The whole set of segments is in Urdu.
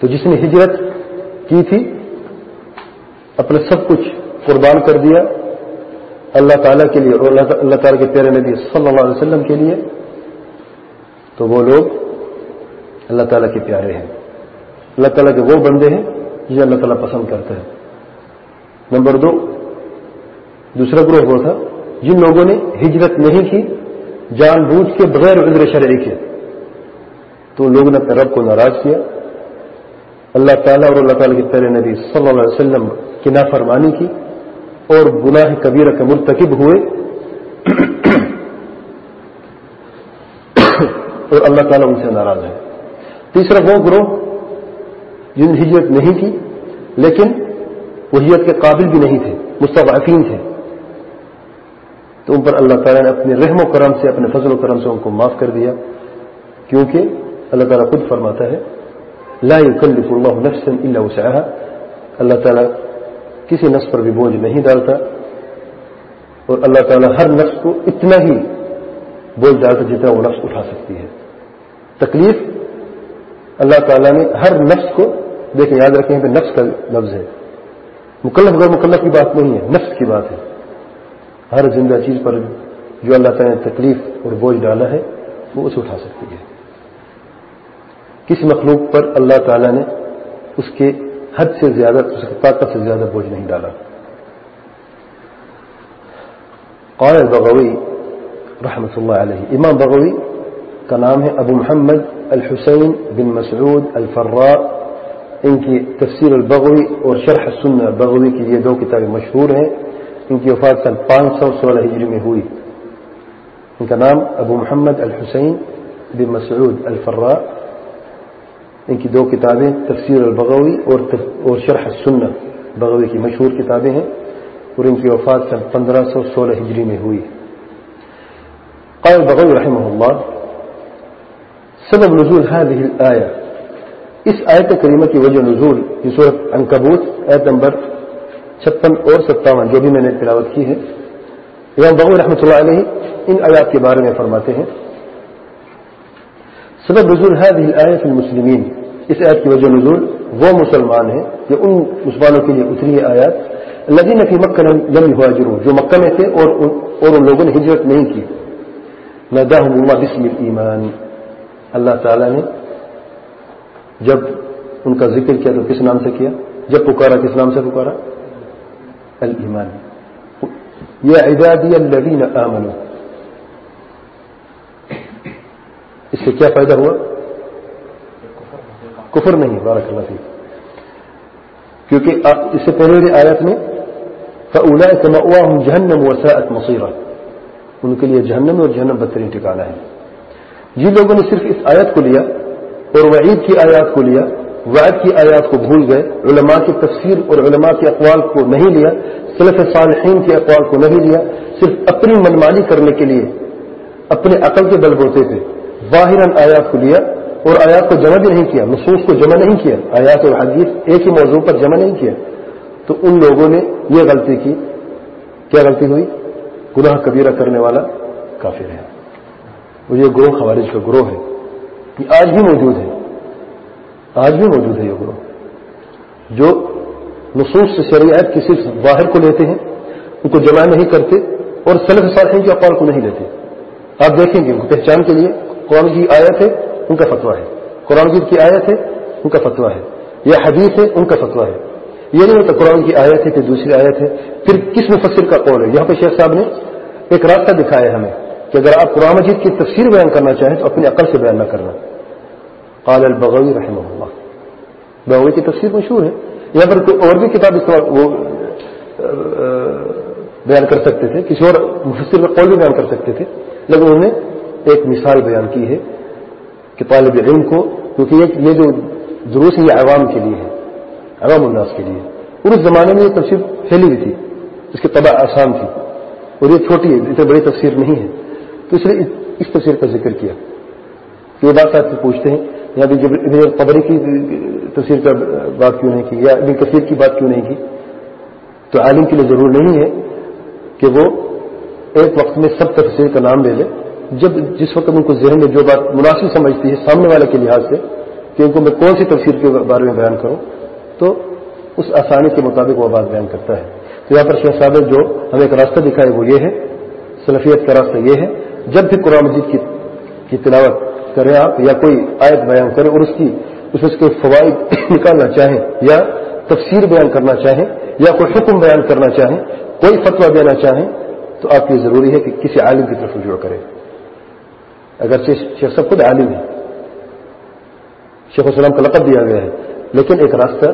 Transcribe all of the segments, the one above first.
تو جس نے ہجرت کی تھی، اپنے سب کچھ قربان کر دیا اللہ تعالیٰ کے لیے اور اللہ تعالیٰ کے پیارے نبی صلی اللہ علیہ وسلم کے لیے۔ تو وہ لوگ اللہ تعالیٰ کے پیارے ہیں۔ اللہ تعالیٰ کے وہ بندے ہیں جسے اللہ تعالیٰ پسند کرتا ہے نمبر دو، دوسرا گروہ وہ تھا جن لوگوں نے ہجرت نہیں کی، جان بوجھ کے بغیر عذر شرعی کے تو لوگوں نے اپنے رب کو ناراض کیا۔ اللہ تعالیٰ اور اللہ تعالیٰ کے پہلے نبی صلی اللہ علیہ وسلم کی نافرمانی کی اور گناہ کبیرہ کے مرتکب ہوئے۔ اور اللہ تعالیٰ ان سے ناراض ہے۔ تیسرا وہ گروہ جن ہجرت نہیں کی، لیکن وہ ہجرت کے قابل بھی نہیں تھے مستقفین تھے۔ تو ان پر اللہ تعالیٰ نے اپنے رحم و کرم سے، اپنے فضل و کرم سے ان کو معاف کر دیا، کیونکہ اللہ تعالیٰ خود فرماتا ہے لا يكلف اللہ نفسا الا وسعها. اللہ تعالیٰ کسی نفس پر بھی بوجھ نہیں ڈالتا اور اللہ تعالیٰ ہر نفس کو اتنا ہی بوجھ ڈالتا جتنا وہ نفس اٹھا سکتی ہے۔ تکلیف اللہ تعالیٰ نے ہر نفس کو، دیکھیں، یاد رکھیں کہ نفس کا لفظ ہے۔ مکلف غیر مکلف کی بات نہیں ہے، نفس کی بات ہے۔ ہر زندہ چیز پر جو اللہ تعالیٰ نے تکلیف اور بوجھ ڈالا ہے، وہ اسے اٹھا سکتی ہے۔ کسی مخلوق پر اللہ تعالیٰ نے اس کے حد سے زیادہ، اس کی طاقت سے زیادہ بوجھ نہیں ڈالا؟ قال بغوی رحمۃ اللہ علیہ۔ امام بغوی کا نام ہے ابو محمد الحسین بن مسعود الفرا ان کی تفسیر البغوی اور شرح سنہ بغوی کی یہ دو کتابیں مشہور ہیں۔ ان کی وفات سن پانچ سو سولہ ہجری میں ہوئی۔ ان کا نام ابو محمد الحسین بن مسعود الفرا ان کی دو کتابیں تفسیر البغوی اور شرح سنہ بغوی کی مشہور کتابیں ہیں اور ان کی وفات سن پندرہ سو سولہ ہجری میں ہوئی۔ قال بغوی رحمہ اللہ سبب نزول هذه الآية اس آیت کریمہ کی وجہ نزول یہ صورت انکبوت آیت نمبر چھپن اور ستاون، جو بھی میں نے تلاوت کی ہے۔ امام بغوی رحمۃ اللہ علیہ ان آیات کے بارے میں فرماتے ہیں۔ سبب نزول هذه الآية في المسلمين اس آیت کی وجہ نزول وہ مسلمان ہیں جو ان مسلمانوں کے لیے اتری ہے آیات۔ الذين في مکہ لم يهاجروا جو مکہ میں تھے اور اور ان لوگوں نے ہجرت نہیں کی۔ ناداهم الله باسم الايمان اللہ تعالی نے جب ان کا ذکر کیا تو کس نام سے کیا؟ جب پکارا کس نام سے پکارا؟ الایمان۔ یا عبادی الذین آمنوا۔ اس سے کیا فائدہ ہوا؟ کفر نہیں بارک اللہ فیک کیونکہ اس سے پہلے والی آیت میں، فَأُولَئِكَ مَأْوَاهُمْ جَهَنَّمُ وَسَاءَتْ مَصِيرًا۔ ان کے لیے جہنم اور جہنم بدترین ٹھکانا ہے۔ جن لوگوں نے صرف اس آیت کو لیا اور وعید کی آیات کو لیا وعد کی آیات کو بھول گئے، علماء کی تفسیر اور علماء کے اقوال کو نہیں لیا صلف صالحین کے اقوال کو نہیں لیا، صرف اپنی منمانی کرنے کے لیے، اپنے عقل کے بل بوتے پہ ظاہر آیات کو لیا اور آیات کو جمع بھی نہیں کیا، نصوص کو جمع نہیں کیا، آیات اور حدیث ایک ہی موضوع پر جمع نہیں کیا۔ تو ان لوگوں نے یہ غلطی کی۔ کیا غلطی ہوئی؟ گناہ کبیرہ کرنے والا کافر ہے۔ اور یہ گروہ خوارج کا گروہ ہے۔ یہ آج بھی موجود ہے۔ آج بھی موجود ہے یہ گروہ۔ جو نصوص سے شریعت کی صرف ظاہر کو لیتے ہیں، ان کو جمع نہیں کرتے اور سلف صالحین کے اقوال کو نہیں لیتے۔ آپ دیکھیں گے ان کو پہچان کے لیے۔ قرآن کی آیت ہے ان کا فتویٰ ہے۔ قرآن کی آیت ہے، ان کا فتویٰ ہے۔ یہ حدیث ہے، ان کا فتویٰ ہے۔ یہ نہیں ہوتا قرآن کی آیت ہے کہ دوسری آیت ہے۔ پھر کس مفسر کا قول ہے؟ یہاں پہ شیخ صاحب نے ایک راستہ دکھایا ہمیں کہ اگر آپ قرآن مجید کی تفسیر بیان کرنا چاہیں تو اپنی عقل سے بیان نہ کرنا۔ قال البغوی رحمہ اللہ۔ بغوی کی تفسیر مشہور ہے۔ یہاں پر کوئی اور بھی کتاب اس وہ بیان کر سکتے تھے، کسی اور مفسر کا قول بھی بیان کر سکتے تھے۔ لیکن انہوں نے ایک مثال بیان کی ہے۔ کہ طالب علم کو، کیونکہ یہ جو دروس یہ عوام کے لیے ہے، عوام الناس کے لیے۔ اور اس زمانے میں یہ تفسیر پھیلی ہوئی تھی، اس کی طبع آسان تھی، اور یہ چھوٹی ہے، اتنی بڑی تفسیر نہیں ہے۔ تو اس لیے اس تفسیر کا ذکر کیا۔ یہ بات آپ سے پوچھتے ہیں یا جب ابن قبری کی تفسیر کا بات کیوں نہیں کی، یا ابن کثیر کی بات کیوں نہیں کی؟ تو عالم کے لیے ضرور نہیں ہے کہ وہ ایک وقت میں سب تفسیر کا نام لے لے۔ جب جس وقت ان کو ذہن میں جو بات مناسب سمجھتی ہے سامنے والے کے لحاظ سے کہ ان کو میں کون سی تفسیر کے بارے میں بیان کروں، تو اس آسانی کے مطابق وہ بات بیان کرتا ہے۔ تو یہاں پر شیخ صاحب جو ہمیں ایک راستہ دکھائے وہ یہ ہے، سلفیت کا راستہ یہ ہے، جب بھی قرآن مجید کی تلاوت کریں آپ یا کوئی آیت بیان کریں اور اس کی اس کے فوائد نکالنا چاہیں یا تفسیر بیان کرنا چاہیں یا کوئی حکم بیان کرنا چاہیں، کوئی فتویٰ دینا چاہیں، تو آپ کی ضروری ہے کہ کسی عالم کی طرف رجوع کریں۔ اگر شیخ صاحب خود عالم ہے شیخ السلام کا لقب دیا گیا ہے۔ لیکن ایک راستہ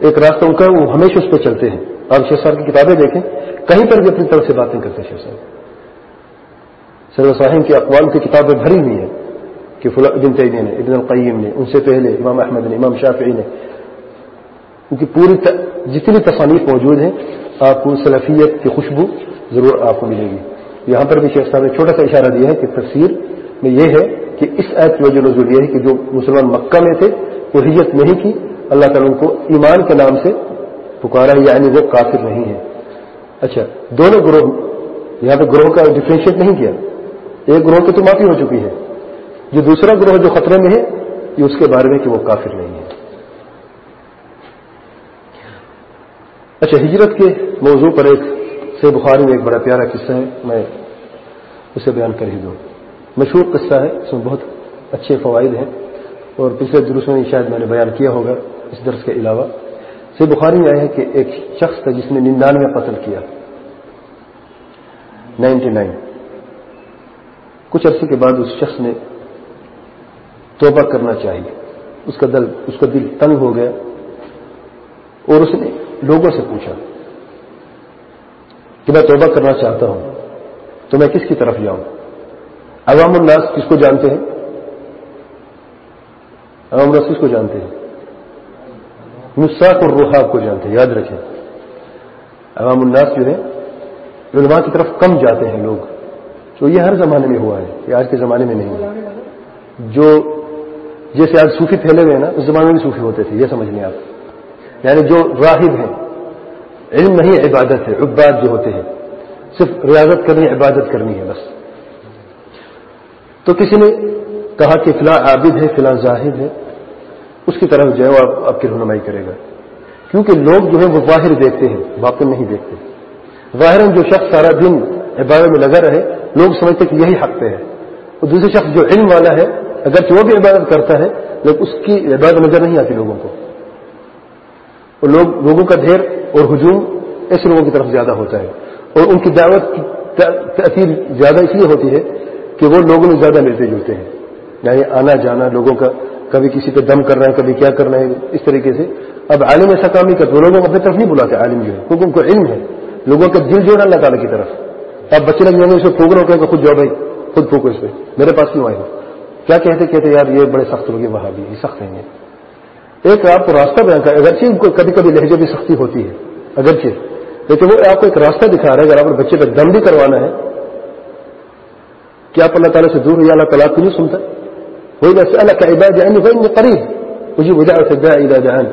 ایک راستہ ان کا، وہ ہمیشہ اس پہ چلتے ہیں۔ آپ شیخ صاحب کی کتابیں دیکھیں، کہیں پر بھی اپنی طرف سے باتیں کرتے ہیں شیخ صاحب۔ سر صاحب کی اقوال کی کتابیں بھری ہوئی ہیں کہ ابن تیمیہ نے، ابن القیم نے، ان سے پہلے امام احمد نے، امام شافعی نے۔ ان کی پوری جتنی تصانیف موجود ہیں، آپ کو سلفیت کی خوشبو ضرور آپ کو ملے گی۔ یہاں پر بھی شیخ صاحب نے چھوٹا سا اشارہ دیا ہے کہ تفسیر میں یہ ہے کہ اس ایپ کی وجہ نظر یہ ہے کہ جو مسلمان مکہ میں تھے، وہ ہجت نہیں کی، اللہ تعالیٰ ان کو ایمان کے نام سے پکارا یعنی وہ کافر نہیں ہے اچھا دونوں گروہ، یہاں پہ گروہ کا ڈفرینشیٹ نہیں کیا۔ ایک گروہ کی تو معافی ہو چکی ہے۔ جو دوسرا گروہ جو خطرے میں ہے، یہ اس کے بارے میں کہ وہ کافر نہیں ہے اچھا ہجرت کے موضوع پر ایک سے بخاری میں ایک بڑا پیارا قصہ ہے، میں اسے بیان کر ہی دوں۔ مشہور قصہ ہے، اس میں بہت اچھے فوائد ہیں اور پچھلے درست میں شاید میں نے بیان کیا ہوگا اس درس کے علاوہ۔ سے بخاری میں آیا ہے کہ ایک شخص تھا جس نے ننانوے قتل کیا۔ نائنٹی نائن کچھ عرصے کے بعد اس شخص نے توبہ کرنا چاہیے۔ اس کا دل، اس کا دل تنگ ہو گیا اور اس نے لوگوں سے پوچھا کہ میں توبہ کرنا چاہتا ہوں، تو میں کس کی طرف جاؤں؟ عوام الناس کس کو جانتے ہیں؟ عوام الناس کس کو جانتے ہیں؟ نساک اور روحاب کو جانتے ہیں، یاد رکھیں۔ عوام الناس جو ہے علماء کی طرف کم جاتے ہیں لوگ۔ تو یہ ہر زمانے میں ہوا ہے، یہ آج کے زمانے میں نہیں۔ ہے جو جیسے آج صوفی پھیلے ہوئے ہیں نا، اس زمانے میں صوفی ہوتے تھے، یہ سمجھ لیں آپ۔ یعنی جو راہب ہیں علم نہیں عبادت ہے، عباد جو ہوتے ہیں، صرف ریاضت کرنی عبادت کرنی ہے بس۔ تو کسی نے کہا کہ فلاں عابد ہے، فلاں زاہد ہے، اس کی طرف جو ہے وہ آپ کی رہنمائی کرے گا۔ کیونکہ لوگ جو ہے وہ ظاہر دیکھتے ہیں باقی نہیں دیکھتے۔ ظاہر جو شخص سارا دن عبادت میں لگا رہے، لوگ سمجھتے کہ یہی حق پہ ہے۔ اور دوسرے شخص جو علم والا ہے اگر وہ بھی عبادت کرتا ہے، لیکن اس کی عبادت نظر نہیں آتی لوگوں کو۔ اور لوگ لوگوں کا ڈھیر اور ہجوم ایسے لوگوں کی طرف زیادہ ہوتا ہے اور ان کی دعوت کی تاثیر زیادہ اس لیے ہوتی ہے کہ وہ لوگوں میں زیادہ ملتے جلتے ہیں۔ یعنی آنا جانا، لوگوں کا کبھی کسی پہ دم کر رہے ہیں کبھی کیا کر رہے ہیں اس طریقے سے۔ اب عالم ایسا کام نہیں کرتے لوگوں کو اپنی طرف نہیں بلاتے، عالم جو ہے کیونکہ ان کو علم ہے۔ لوگوں کا دل جوڑا اللہ تعالیٰ کی طرف۔ اب بچے لگ جائیں گے اسے پھونک رہے ہوتے خود جاؤ بھائی، خود پھونکو اس پہ۔ میرے پاس کیوں آئے کیا کہتے کہتے، یار، یہ بڑے سخت لوگ ہیں وہاں بھی یہ سخت ہیں۔ یہ ایک آپ کو راستہ بیان کر اگرچہ ان کو کبھی کبھی لہجے بھی سختی ہوتی ہے، اگرچہ، لیکن وہ آپ کو ایک راستہ دکھا رہا ہے اگر آپ بچے پہ دم بھی کروانا ہے، کیا آپ اللہ تعالیٰ سے دور یا اللہ تعالیٰ کو نہیں سنتا؟ وہی بس اللہ کا عباد جائیں قریب. مجھے وجہ سے گیا عیدا جہان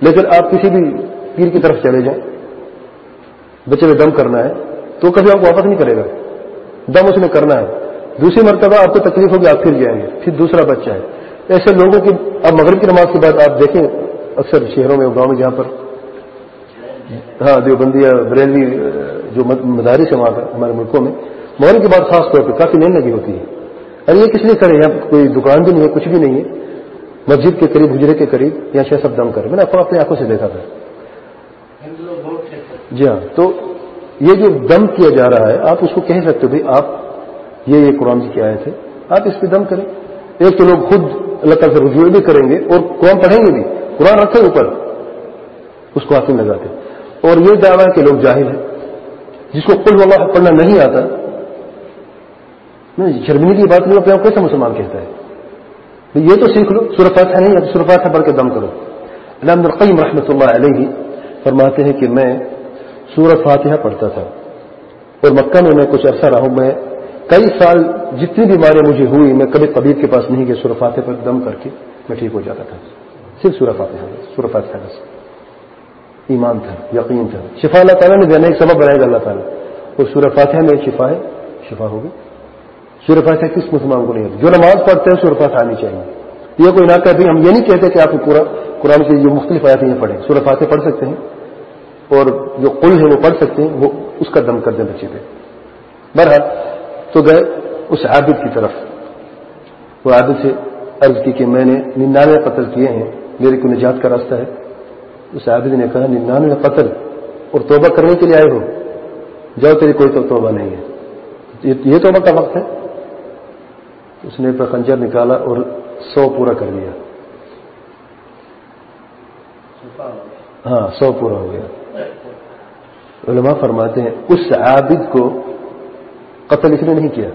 لیکن آپ کسی بھی پیر کی طرف چلے جائیں، بچے میں دم کرنا ہے، تو کبھی آپ کو واپس نہیں کرے گا۔ دم اس نے کرنا ہے۔ دوسری مرتبہ آپ کو تکلیف ہوگی، آپ پھر جائیں گے، پھر دوسرا بچہ ہے۔ ایسے لوگوں کی اب مغرب کی نماز کے بعد آپ دیکھیں، اکثر شہروں میں، گاؤں میں، جہاں پر ہاں دیوبندی یا بریلوی، جو مدارس ہے وہاں پر، ہمارے ملکوں میں، مغرب کے بعد خاص طور پہ کافی لین لگی ہوتی ہے۔ ارے، یہ کس لیے کرے یہاں کوئی دکان بھی نہیں ہے، کچھ بھی نہیں ہے۔ مسجد کے قریب گجرے کے قریب یا شہ سب دم کرے میں نے اپنی آنکھوں سے دیکھا تھا۔ جی ہاں تو یہ جو دم کیا جا رہا ہے، آپ اس کو کہہ سکتے ہو بھائی، آپ یہ یہ قرآن جی کی آئے تھے آپ اس پہ دم کریں۔ ایک تو لوگ خود اللہ تعالیٰ سے رجوع بھی کریں گے اور قرآن پڑھیں گے بھی۔ قرآن رکھے اوپر۔ اس کو آسم لگاتے اور یہ دعویٰ ہے کہ لوگ جاہل ہیں۔ جس کو کل اللہ پڑھنا نہیں آتا شرمنی کی بات نہیں اپنے آپ کیسا مسلمان کہتا ہے؟ یہ تو سیکھ لو۔ سرفات ہے نہیں سرفات ہے پڑھ کے دم کرو۔ علام القیم رحمۃ اللہ علیہ فرماتے ہیں کہ میں سورت فاتحہ پڑھتا تھا اور مکہ میں میں کچھ عرصہ رہا ہوں، میں کئی سال جتنی بیماریاں مجھے ہوئی، میں کبھی طبیب کے پاس نہیں گیا، سورہ فاتح پر دم کر کے میں ٹھیک ہو جاتا تھا۔ صرف سورہ فاتح سورہ فاتح بس۔ ایمان تھا، یقین تھا۔ شفا اللہ تعالیٰ نے دینا ایک سبب بنائے گا اللہ تعالیٰ۔ اور سورہ فاتح میں شفا ہے، شفا ہوگی۔ سورہ فاتح کس مسلمان کو نہیں ہوتی جو نماز پڑھتے ہیں، سورہ آنی چاہیے۔ یہ کوئی نہ کہ ہم یہ نہیں کہتے کہ آپ پورا قرآن کی جو مختلف آیات ہیں پڑھیں۔ سورہ پڑھ سکتے ہیں، اور جو قل ہے وہ پڑھ سکتے ہیں، وہ اس کا دم کر دیں بچے پہ۔ بہرحال تو گئے اس عابد کی طرف۔ وہ عابد سے عرض کی کہ میں نے ننانوے قتل کیے ہیں، میرے کو نجات کا راستہ ہے۔ اس عابد نے کہا، ننانوے قتل اور توبہ کرنے کے لیے آئے ہو۔ جاؤ، تیری کوئی تو توبہ نہیں ہے۔ یہ توبہ کا وقت ہے۔ اس نے خنجر نکالا اور سو پورا کر دیا ہاں سو پورا ہو گیا۔ علماء فرماتے ہیں، اس عابد کو قتل اس نے نہیں کیا،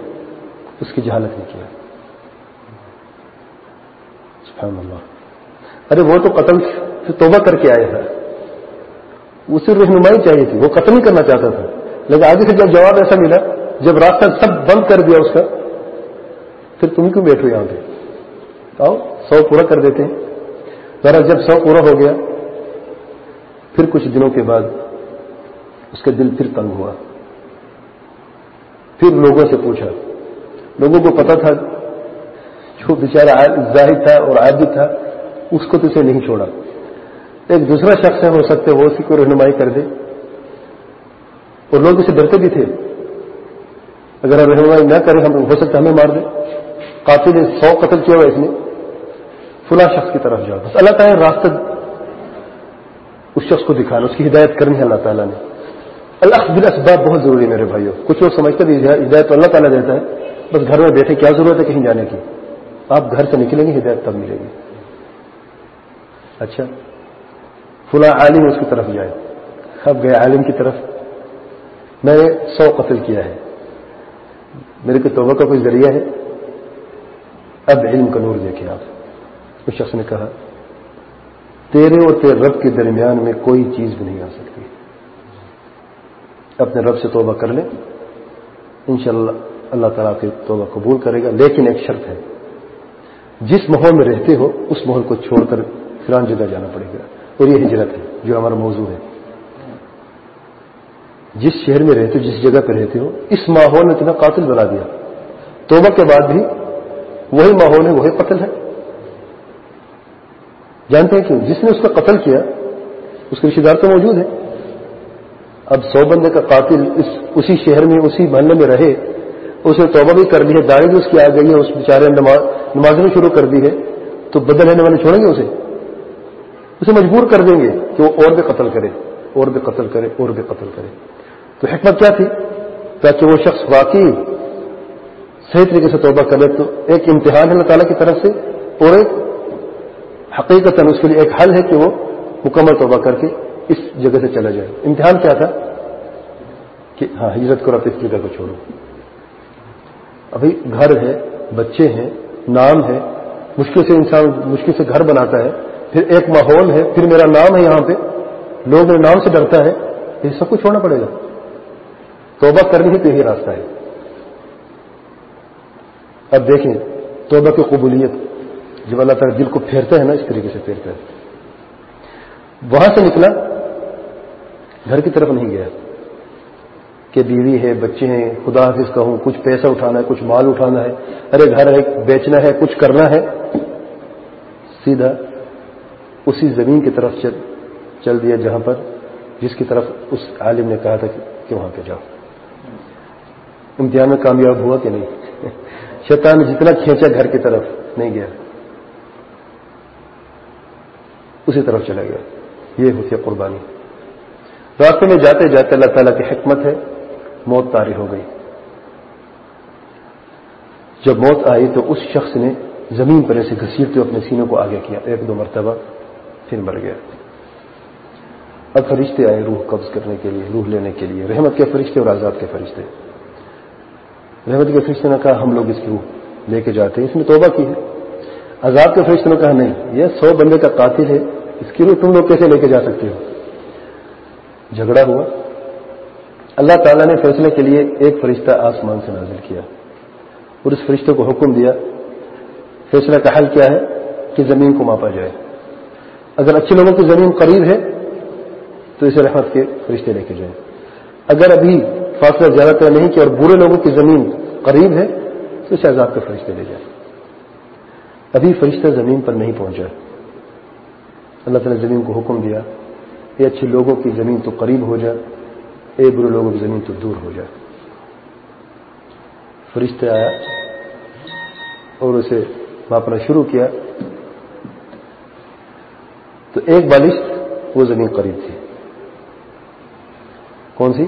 اس کی جہالت نہیں کیا۔ سبحان اللہ ارے وہ تو قتل سے توبہ کر کے آیا تھا اسے رہنمائی چاہیے تھی، وہ قتل نہیں کرنا چاہتا تھا۔ لیکن آگے سے جب جواب ایسا ملا، جب راستہ سب بند کر دیا اس کا، پھر تم کیوں بیٹھو یہاں پہ؟ آؤ، سو پورا کر دیتے ہیں۔ ذرا جب سو پورا ہو گیا، پھر کچھ دنوں کے بعد اس کا دل پھر تنگ ہوا۔ پھر لوگوں سے پوچھا۔ لوگوں کو پتا تھا، جو بیچارہ ظاہر تھا اور عابد تھا، اس کو تو اسے نہیں چھوڑا۔ ایک دوسرا شخص ہے، ہو سکتے وہ اسی کو رہنمائی کر دے۔ اور لوگ اسے ڈرتے بھی تھے۔ اگر ہم رہنمائی نہ کریں، ہم، ہو سکتا ہمیں مار دیں قاتل نے سو قتل کیا ہوا اس نے فلاں شخص کی طرف جاؤ۔ بس اللہ تعالیٰ راستہ اس شخص کو دکھانا اس کی ہدایت کرنی ہے اللہ تعالیٰ نے۔ اللہ بل اسباب بہت ضروری ہے میرے بھائیوں کچھ لوگ سمجھتے بھی ہدایت تو اللہ تعالیٰ دیتا ہے، بس گھر میں بیٹھے کیا ضرورت ہے کہیں جانے کی؟ آپ گھر سے نکلیں گے، ہدایت تب ملے گی۔ اچھا۔ فلاں عالم اس کی طرف جائے۔ اب گئے عالم کی طرف۔ میں نے سو قتل کیا ہے۔ میرے کو توبہ کا کوئی ذریعہ ہے؟ اب علم کا نور دیکھیں آپ۔ اس شخص نے کہا، تیرے اور تیرے رب کے درمیان میں کوئی چیز بھی نہیں آ سکتی۔ اپنے رب سے توبہ کر لیں انشاءاللہ اللہ تعالیٰ کی توبہ قبول کرے گا، لیکن ایک شرط ہے۔ جس ماحول میں رہتے ہو، اس ماحول کو چھوڑ کر فلان جگہ جانا پڑے گا۔ اور یہ ہجرت ہے، جو ہمارا موضوع ہے۔ جس شہر میں رہتے ہو، جس جگہ پہ رہتے ہو، اس ماحول نے تمہیں قاتل بنا دیا۔ توبہ کے بعد بھی وہی ماحول ہے، وہی قتل ہے۔ جانتے ہیں کیوں؟ جس نے اس کا قتل کیا، اس کے رشتے دار تو موجود ہے۔ اب سو بندے کا قاتل اس اسی شہر میں، اسی محلے میں رہے، اس نے توبہ بھی کر لی ہے، داڑھی بھی اس کی آ گئی ہے، اس بیچارے نماز بھی شروع کر دی ہے، تو بدل رہنے والے چھوڑیں گے اسے؟ اسے مجبور کر دیں گے کہ وہ اور بھی قتل کرے، اور بھی قتل کرے، اور بھی قتل کرے۔ تو حکمت کیا تھی؟ تاکہ وہ شخص واقعی صحیح طریقے سے توبہ کرے تو ایک امتحان ہے اللہ تعالیٰ کی طرف سے، اور ایک حقیقت اس کے لیے ایک حل ہے کہ وہ مکمل توبہ کر کے اس جگہ سے چلا جائے۔ امتحان کیا تھا؟ کہ ہاں ہجرت کرو اس جگہ کو چھوڑو۔ ابھی گھر ہے، بچے ہیں، نام ہے۔ مشکل سے انسان مشکل سے گھر بناتا ہے۔ پھر ایک ماحول ہے، پھر میرا نام ہے یہاں پہ۔ لوگ میرے نام سے ڈرتا ہے۔ یہ سب کچھ چھوڑنا پڑے گا۔ توبہ کرنی ہی تو یہی راستہ ہے۔ اب دیکھیں، توبہ کی قبولیت۔ جب اللہ تعالیٰ دل کو پھیرتا ہے نا، اس طریقے سے پھیرتا ہے۔ وہاں سے نکلا۔ گھر کی طرف نہیں گیا۔ کہ بیوی ہے، بچے ہیں، خدا حافظ کہوں، کچھ پیسہ اٹھانا ہے، کچھ مال اٹھانا ہے۔ ارے گھر ہے، بیچنا ہے، کچھ کرنا ہے۔ سیدھا اسی زمین کی طرف چل چل دیا جہاں پر، جس کی طرف اس عالم نے کہا تھا کہ وہاں پہ جاؤ۔ امتحان میں کامیاب ہوا کہ نہیں؟ شیطان نے جتنا کھینچا گھر کی طرف نہیں گیا۔ اسی طرف چلا گیا۔ یہ ہوتی ہے قربانی۔ راستے میں جاتے جاتے اللہ تعالیٰ کی حکمت ہے، موت تاری ہو گئی۔ جب موت آئی تو اس شخص نے زمین پر ایسے گھسیٹتے اپنے سینوں کو آگے کیا، ایک دو مرتبہ پھر مر گیا۔ اب فرشتے آئے روح قبض کرنے کے لیے، روح لینے کے لیے، رحمت کے فرشتے اور آزاد کے فرشتے۔ رحمت کے فرشتے نے کہا، ہم لوگ اس کی روح لے کے جاتے ہیں، اس نے توبہ کی ہے۔ آزاد کے فرشتے نے کہا، نہیں، یہ سو بندے کا قاتل ہے، اس کی روح تم لوگ کیسے لے کے جا سکتے ہو؟ جھگڑا ہوا۔ اللہ تعالیٰ نے فیصلے کے لیے ایک فرشتہ آسمان سے نازل کیا اور اس فرشتے کو حکم دیا، فیصلہ کا حل کیا ہے کہ زمین کو ماپا جائے۔ اگر اچھے لوگوں کی زمین قریب ہے تو اسے رحمت کے فرشتے لے کے جائیں۔ اگر ابھی فاصلہ زیادہ طے نہیں کیا اور برے لوگوں کی زمین قریب ہے تو اسے عذاب کے فرشتے لے جائیں۔ ابھی فرشتہ زمین پر نہیں پہنچا۔ اللہ تعالیٰ زمین کو حکم دیا۔ اے اچھے لوگوں کی زمین تو قریب ہو جائے، اے برے لوگوں کی زمین تو دور ہو جائے۔ فرشتہ آیا اور اسے ماپنا شروع کیا۔ تو ایک بالش وہ زمین قریب تھی۔ کون سی؟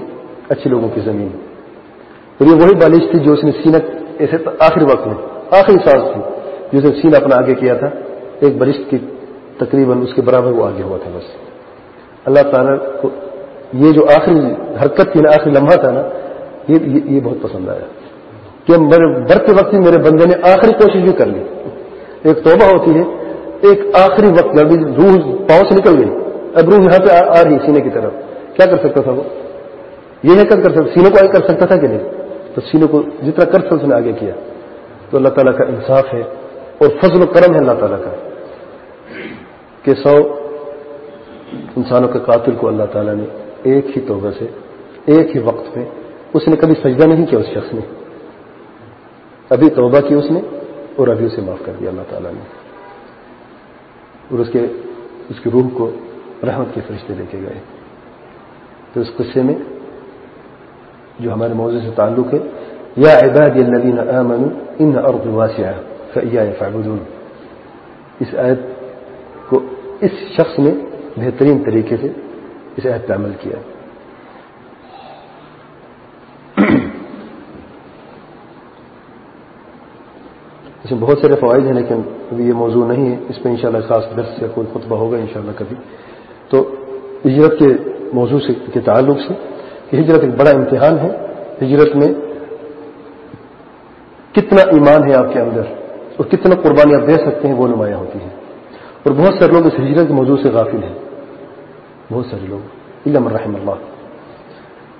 اچھے لوگوں کی زمین۔ اور یہ وہی بالش تھی جو اس نے سینت ایسے آخری وقت میں، آخری سانس تھی، جو اس نے سینہ اپنا آگے کیا تھا۔ ایک بلشت کی تقریباً اس کے برابر وہ آگے ہوا تھا بس۔ اللہ تعالیٰ کو یہ جو آخری حرکت تھی نا، آخری لمحہ تھا نا، یہ بہت پسند آیا۔ کہ برتے وقت میرے بندے نے آخری کوشش بھی کر لی۔ ایک توبہ ہوتی ہے، ایک آخری وقت روح پاؤں سے نکل گئی، اب روح یہاں پہ آ رہی سینے کی طرف۔ کیا کر سکتا تھا وہ؟ یہ نہیں کر سکتا سینے کو آگے کر سکتا تھا کہ نہیں؟ تو سینے کو جتنا کر سکتا اس نے آگے کیا۔ تو اللہ تعالیٰ کا انصاف ہے اور فضل و کرم ہے اللہ تعالیٰ کا کہ سو انسانوں کے قاتل کو اللہ تعالیٰ نے ایک ہی توبہ سے، ایک ہی وقت میں اس نے کبھی سجدہ نہیں کیا اس شخص نے۔ ابھی توبہ کی اس نے اور ابھی اسے معاف کر دیا اللہ تعالیٰ نے۔ اور اس کے، اس کی روح کو رحمت کے فرشتے لے کے گئے۔ تو اس قصے میں جو ہمارے موضوع سے تعلق ہے، یا عباد الذین آمنوا ان ارض واسعہ فإیای فعبدون اس آیت کو اس شخص نے بہترین طریقے سے اس عہد پہ عمل کیا۔ اس میں بہت سارے فوائد ہیں لیکن ابھی یہ موضوع نہیں ہے۔ اس پہ انشاءاللہ خاص درس یا کوئی خطبہ ہوگا انشاءاللہ کبھی۔ تو ہجرت کے موضوع سے کے تعلق سے کہ ہجرت ایک بڑا امتحان ہے۔ ہجرت میں کتنا ایمان ہے آپ کے اندر اور کتنا قربانی آپ دے سکتے ہیں وہ نمایاں ہوتی ہے۔ اور بہت سارے لوگ اس ہجرت کے موضوع سے غافل ہیں۔ بہت سارے لوگ۔ علم الرحم اللہ۔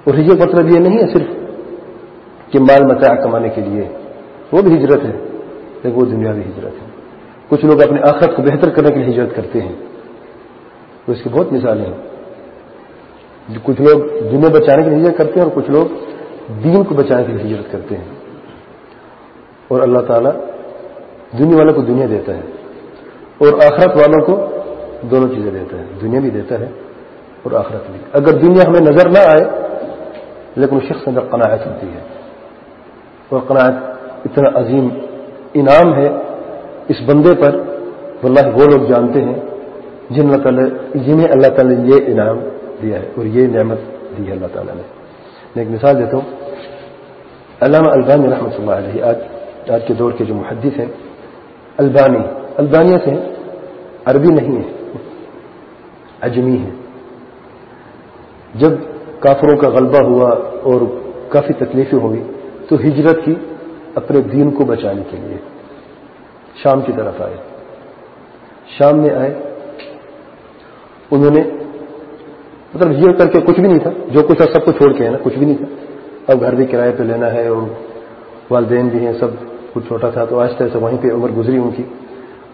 اور ہجرت مطلب یہ نہیں ہے صرف کہ مال متاع کمانے کے لیے۔ وہ بھی ہجرت ہے، لیکن وہ دنیاوی ہجرت ہے۔ کچھ لوگ اپنے آخرت کو بہتر کرنے کے لیے ہجرت کرتے ہیں۔ تو اس کی بہت مثالیں ہیں۔ کچھ لوگ دنیا بچانے کے لیے ہجرت کرتے ہیں اور کچھ لوگ دین کو بچانے کے لیے ہجرت کرتے ہیں۔ اور اللہ تعالیٰ دنیا والوں کو دنیا دیتا ہے۔ اور آخرت والوں کو دونوں چیزیں دیتا ہے، دنیا بھی دیتا ہے اور آخرت بھی۔ اگر دنیا ہمیں نظر نہ آئے، لیکن اس شخص اندر قناعت ہوتی ہے۔ اور قناعت اتنا عظیم انعام ہے اس بندے پر، واللہ وہ لوگ جانتے ہیں جن اللہ تعالیٰ، جنہیں اللہ تعالیٰ نے یہ انعام دیا ہے اور یہ نعمت دی ہے اللہ تعالیٰ نے۔ میں ایک مثال دیتا ہوں۔ علامہ البانی رحمۃ اللہ علیہ، آج آج کے دور کے جو محدث ہیں، البانی، البانیہ سے عربی نہیں ہے، اجمی ہے۔ جب کافروں کا غلبہ ہوا اور کافی تکلیفیں ہوئی تو ہجرت کی اپنے دین کو بچانے کے لیے شام کی طرف آئے۔ شام میں آئے، انہوں نے مطلب ہجرت کر کے کچھ بھی نہیں تھا، جو کچھ تھا سب کو چھوڑ کے ہے نا کچھ بھی نہیں تھا۔ اب گھر بھی کرائے پہ لینا ہے اور والدین بھی ہیں، سب کچھ چھوٹا تھا، تو آہستہ آہستہ وہیں پہ عمر گزری ان کی۔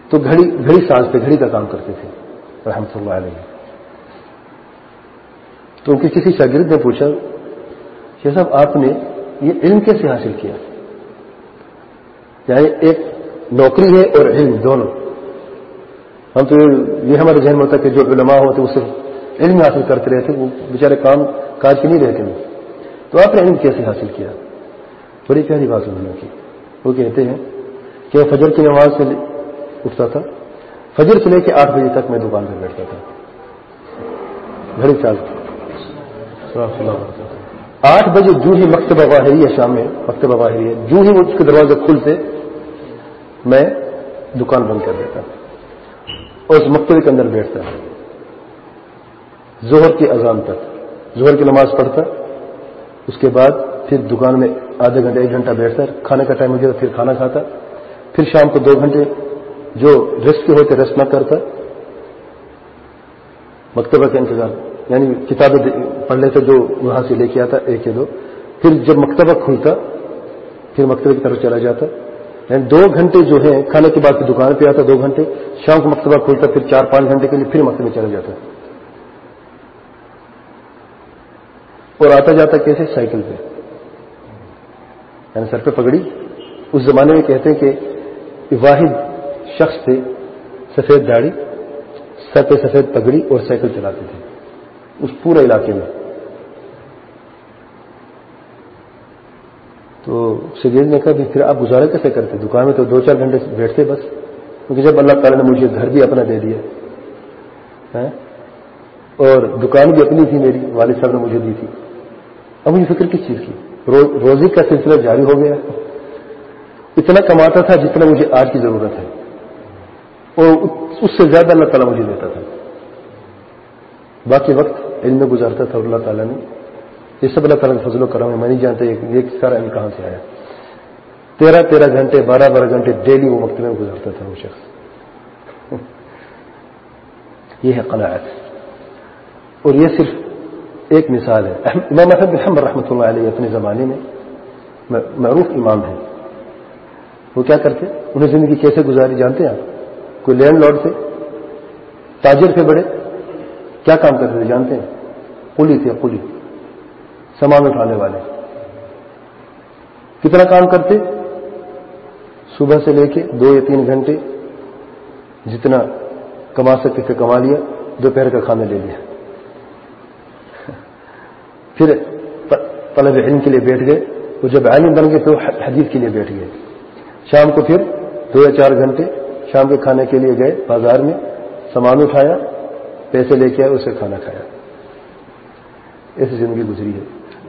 تو گھڑی گھڑی سانس پہ، گھڑی کا کام کرتے تھے، رحمت اللہ علیہ۔ تو ان کے کسی شاگرد نے پوچھا کہ صاحب، آپ نے یہ علم کیسے حاصل کیا؟ یعنی ایک نوکری ہے اور علم دونوں۔ ہم تو یہ ہمارے ذہن میں ہوتا کہ جو علماء ہوتے وہ صرف علم حاصل کرتے رہتے، وہ بیچارے کام، کاج کے نہیں رہتے۔ تو آپ نے علم کیسے حاصل کیا؟ بڑی پیاری بات انہوں نے کی۔ وہ کہتے ہیں کہ فجر کی نماز سے اٹھتا تھا۔ فجر سے لے کے آٹھ بجے تک میں دکان پہ بیٹھتا تھا۔ گھڑی چال۔ آٹھ بجے جو ہی مکتبہ باہری ہے شام میں، مکتبہ باہری ہے جو ہی اس کے دروازے کھلتے، میں دکان بند کر دیتا۔ اور اس مکتبے کے اندر بیٹھتا۔ زہر کی اذان تک۔ زہر کی نماز پڑھتا۔ اس کے بعد پھر دکان میں آدھے گھنٹے، ایک گھنٹہ بیٹھتا۔ کھانے کا ٹائم ہو گیا پھر کھانا کھاتا۔ پھر شام کو دو گھنٹے جو ریسٹ کے ہوتے ریسٹ نہ کرتا، مکتبہ کا انتظار یعنی کتابیں پڑھ لیتے جو وہاں سے لے کے آتا، ایک یا دو۔ پھر جب مکتبہ کھلتا، پھر مکتبہ کی طرف چلا جاتا۔ یعنی دو گھنٹے جو ہیں، کھانے کے بعد پھر دکان پہ آتا، دو گھنٹے۔ شام کو مکتبہ کھلتا، پھر چار پانچ گھنٹے کے لیے پھر مکتبے چلا جاتا۔ اور آتا جاتا کیسے؟ سائیکل پہ۔ یعنی سر پہ پگڑی۔ اس زمانے میں کہتے ہیں کہ واحد شخص تھے، سفید داڑھی، سر پہ سفید پگڑی اور سائیکل چلاتے تھے۔ اس پورے علاقے میں۔ تو سگیز نے کہا کہ پھر آپ گزارے کیسے کرتے؟ دکان میں تو دو چار گھنٹے بیٹھتے بس۔ کیونکہ جب اللہ تعالیٰ نے مجھے گھر بھی اپنا دے دیا۔ ہاں؟ اور دکان بھی اپنی تھی میری، والد صاحب نے مجھے دی تھی۔ اب مجھے فکر کس چیز کی؟ روزی کا سلسلہ جاری ہو گیا۔ اتنا کماتا تھا جتنا مجھے آج کی ضرورت ہے۔ اور اس سے زیادہ اللہ تعالیٰ مجھے دیتا تھا۔ باقی وقت علم میں گزارتا تھا اللہ تعالیٰ نے یہ سب اللہ تعالیٰ فضل و کرم ہے۔ میں نہیں جانتا یہ سارا علم کہاں سے آیا۔ تیرہ تیرہ گھنٹے، بارہ بارہ گھنٹے ڈیلی وہ وقت میں گزارتا تھا وہ شخص۔ یہ ہے قناعت۔ اور یہ صرف ایک مثال ہے۔ امام احمد بن رحمۃ اللہ علیہ اپنے زمانے میں معروف امام ہیں۔ وہ کیا کرتے؟ انہیں زندگی کیسے گزاری؟ جانتے ہیں آپ؟ کوئی لینڈ لارڈ تھے تاجر تھے بڑے؟ کیا کام کرتے تھے جانتے ہیں؟ قلی تھے، قلی۔ سامان اٹھانے والے۔ کتنا کام کرتے؟ صبح سے لے کے دو یا تین گھنٹے۔ جتنا کما سکتے تھے کما لیا، دوپہر کا کھانا لے لیا۔ پھر طلب علم کے لیے بیٹھ گئے۔ وہ جب عالم بن گئے تو حدیث کے لیے بیٹھ گئے۔ شام کو پھر دو یا چار گھنٹے شام کے کھانے کے لیے گئے، بازار میں، سامان اٹھایا، پیسے لے کے آئے، اسے کھانا کھایا۔ ایسی زندگی گزری ہے۔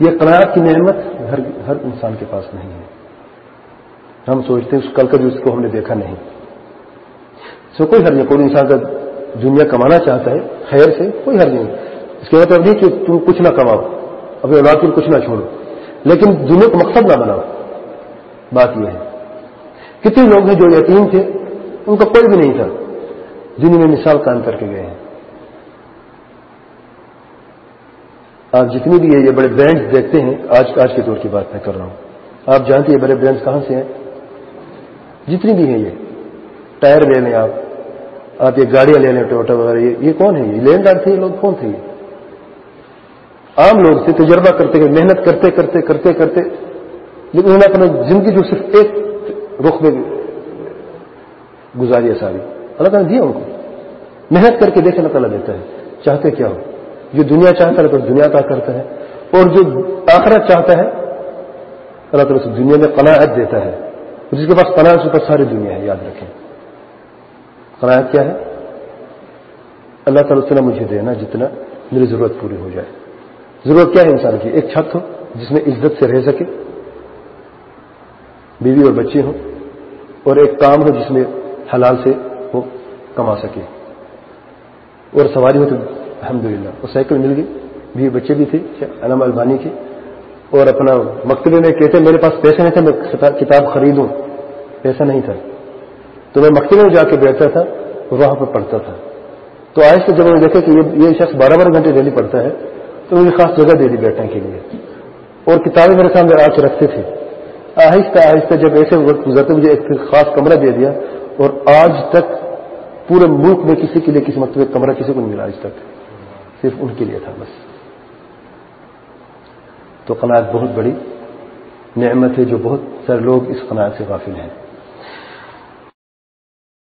یہ قناعت کی نعمت ہر ہر انسان کے پاس نہیں ہے۔ ہم سوچتے ہیں اس کل کا اس کو ہم نے دیکھا نہیں۔ سو کوئی حرج نہیں کوئی انسان کا دنیا کمانا چاہتا ہے، خیر سے، کوئی حرج نہیں۔ اس کے مطلب نہیں کہ تم کچھ نہ کماؤ اپنے اولاد کو کچھ نہ چھوڑو۔ لیکن دنیا کو مقصد نہ بناؤ۔ بات یہ ہے۔ کتنے لوگ ہیں جو یتیم تھے؟ ان کا کوئی بھی نہیں تھا جنہیں میں مثال کام کر کے گئے ہیں۔ آپ جتنی بھی ہے یہ بڑے برانڈس دیکھتے ہیں، آج آج کے دور کی بات میں کر رہا ہوں۔ آپ جانتے ہیں بڑے برانڈس کہاں سے ہیں؟ جتنی بھی ہیں یہ۔ ٹائر لے لیں آپ۔ آپ یہ گاڑیاں لے لیں ٹوٹا وغیرہ، یہ کون ہے یہ؟ لین دار تھے، یہ لوگ کون تھے یہ؟ عام لوگ سے تجربہ کرتے گئے محنت کرتے کرتے کرتے کرتے، لیکن انہوں نے اپنا زندگی جو صرف ایک رخ میں گزاری ساری۔ اللہ تعالیٰ نے دیا ان کو۔ محنت کر کے دیکھے اللہ تعالیٰ دیتا ہے۔ چاہتے کیا ہو؟ جو دنیا چاہتا ہے تو دنیا کا کرتا ہے اور جو آخرت چاہتا ہے اللہ تعالیٰ سے دنیا میں قناعت دیتا ہے۔ جس کے پاس قناعت سے ساری دنیا ہے، یاد رکھیں۔ قناعت کیا ہے؟ اللہ تعالیٰ سے مجھے دینا جتنا میری ضرورت پوری ہو جائے۔ ضرورت کیا ہے انسان کی؟ ایک چھت ہو جس میں عزت سے رہ سکے۔ بیوی اور بچے ہوں اور ایک کام ہو جس میں حلال سے وہ کما سکے۔ اور سواری ہو تو الحمد للہ وہ سائیکل مل گئی۔ بیوی بچے بھی تھے علامہ البانی کے۔ اور اپنا مکتبے میں کہتے میرے پاس پیسے نہیں تھے، میں کتاب خریدوں۔ پیسہ نہیں تھا۔ تو میں مکتبے میں جا کے بیٹھتا تھا اور وہاں پر پڑھتا تھا۔ تو آہستہ جب میں دیکھا کہ یہ شخص بارہ بارہ گھنٹے ڈیلی پڑھتا ہے، تو مجھے خاص جگہ دے دی بیٹھنے کے لیے۔ اور کتابیں میرے سامنے آ کے رکھتے تھے۔ آہستہ آہستہ جب ایسے وقت گزرتے، مجھے ایک خاص کمرہ دے دیا۔ اور آج تک پورے ملک میں کسی کے لیے کسی مرتبہ کمرہ کسی کو نہیں ملا آج تک۔ صرف ان کے لیے تھا بس۔ تو قناعت بہت بڑی۔ نعمت ہے جو بہت سارے لوگ اس قناعت سے غافل ہیں۔